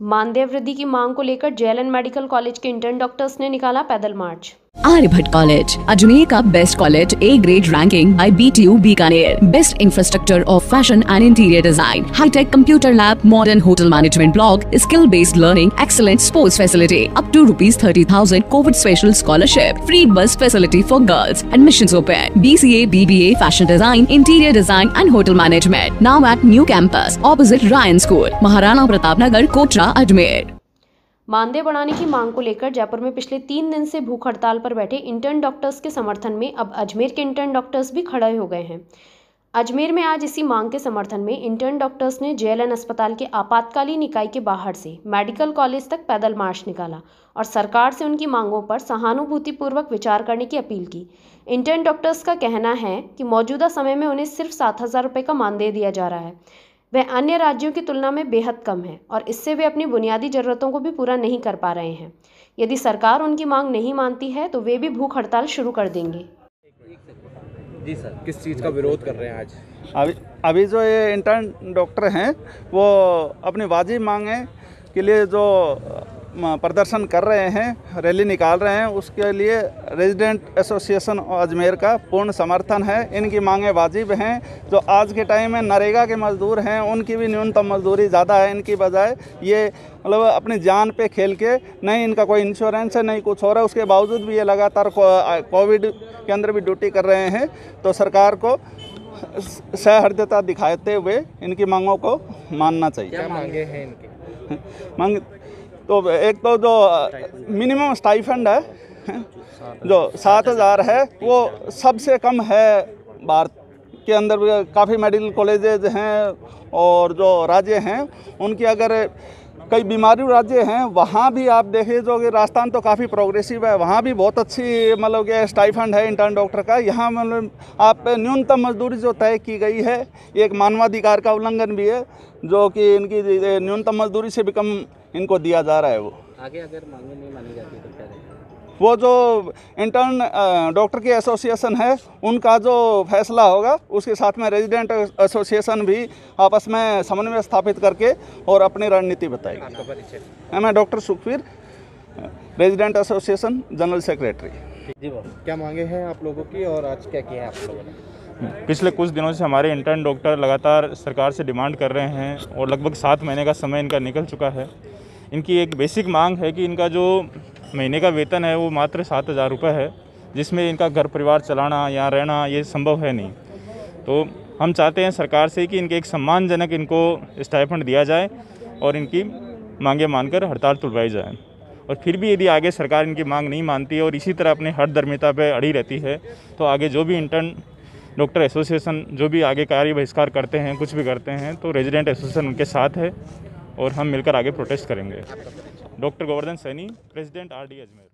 मानदेय वृद्धि की मांग को लेकर जेएलएन मेडिकल कॉलेज के इंटर्न डॉक्टर्स ने निकाला पैदल मार्च। आर्यभट्ट कॉलेज अजमेर का best college A grade ranking B T U Bikaner. Best infrastructure of fashion and interior design hi tech computer lab modern hotel management block skill based learning excellent sports facility up to rupees thirty thousand covid special scholarship free bus facility for girls admission open B C A B B A fashion design interior design and hotel management now at new campus opposite Ryan school Maharana Pratap Nagar Kotra Ajmer मानदेय बढ़ाने की मांग को लेकर जयपुर में पिछले तीन दिन से भूख हड़ताल पर बैठे इंटर्न डॉक्टर्स के समर्थन में अब अजमेर के इंटर्न डॉक्टर्स भी खड़े हो गए हैं। अजमेर में आज इसी मांग के समर्थन में इंटर्न डॉक्टर्स ने जेएलएन अस्पताल के आपातकालीन इकाई के बाहर से मेडिकल कॉलेज तक पैदल मार्च निकाला और सरकार से उनकी मांगों पर सहानुभूतिपूर्वक विचार करने की अपील की। इंटर्न डॉक्टर्स का कहना है कि मौजूदा समय में उन्हें सिर्फ़ सात हज़ार रुपये का मानदेय दिया जा रहा है। वह अन्य राज्यों की तुलना में बेहद कम है और इससे वे अपनी बुनियादी ज़रूरतों को भी पूरा नहीं कर पा रहे हैं। यदि सरकार उनकी मांग नहीं मानती है तो वे भी भूख हड़ताल शुरू कर देंगे। जी सर किस चीज़ का विरोध कर रहे हैं आज? अभी अभी जो ये इंटर्न डॉक्टर हैं वो अपनी वाजिब मांगे के लिए जो प्रदर्शन कर रहे हैं रैली निकाल रहे हैं। उसके लिए रेजिडेंट एसोसिएशन अजमेर का पूर्ण समर्थन है। इनकी मांगें वाजिब हैं। जो आज के टाइम में नरेगा के मजदूर हैं उनकी भी न्यूनतम मजदूरी ज़्यादा है इनकी बजाय। ये मतलब अपनी जान पे खेल के नहीं इनका कोई इंश्योरेंस है नहीं कुछ हो रहा है। उसके बावजूद भी ये लगातार कोविड के अंदर भी ड्यूटी कर रहे हैं। तो सरकार को सहृदयता दिखाते हुए इनकी मांगों को मानना चाहिए। क्या मांगे हैं इनकी? मांग तो एक तो जो मिनिमम स्टाइफंड है, जो सात हज़ार है, वो सबसे कम है भारत के अंदर। काफ़ी मेडिकल कॉलेजेज हैं और जो राज्य हैं, उनकी अगर कई बीमारी राज्य हैं, वहाँ भी आप देखिए जो कि राजस्थान तो काफ़ी प्रोग्रेसिव है, वहाँ भी बहुत अच्छी मतलब कि स्टाइफंड है इंटर्न डॉक्टर का। यहाँ मतलब आप न्यूनतम मजदूरी जो तय की गई है, एक मानवाधिकार का उल्लंघन भी है, जो कि इनकी न्यूनतम मजदूरी से भी कम इनको दिया जा रहा है वो। आगे अगर मांगे नहीं मानी जाती तो क्या वो जो इंटर्न डॉक्टर की एसोसिएशन है उनका जो फैसला होगा उसके साथ में रेजिडेंट एसोसिएशन भी आपस में समन्वय स्थापित करके और अपनी रणनीति बताएगी। मैं doctor Sukhvir resident association general secretary ji क्या मांगे हैं आप लोगों की और आज क्या किया है आप लोगों ने? पिछले कुछ दिनों से हमारे इंटर्न डॉक्टर लगातार सरकार से डिमांड कर रहे हैं और लगभग सात महीने का समय इनका निकल चुका है। इनकी एक बेसिक मांग है कि इनका जो महीने का वेतन है वो मात्र सात हज़ार रुपये है, जिसमें इनका घर परिवार चलाना या रहना ये संभव है नहीं। तो हम चाहते हैं सरकार से कि इनके एक सम्मानजनक इनको स्टाइफंड दिया जाए और इनकी मांगे मानकर हड़ताल तुलवाई जाए। और फिर भी यदि आगे सरकार इनकी मांग नहीं मानती है और इसी तरह अपने हर धर्मिता पर अड़ी रहती है तो आगे जो भी इंटर्न डॉक्टर एसोसिएशन जो भी आगे कार्य बहिष्कार करते हैं, कुछ भी करते हैं तो रेजिडेंट एसोसिएशन उनके साथ है। और हम मिलकर आगे प्रोटेस्ट करेंगे। Doctor Govardhan Saini president R D Ajmer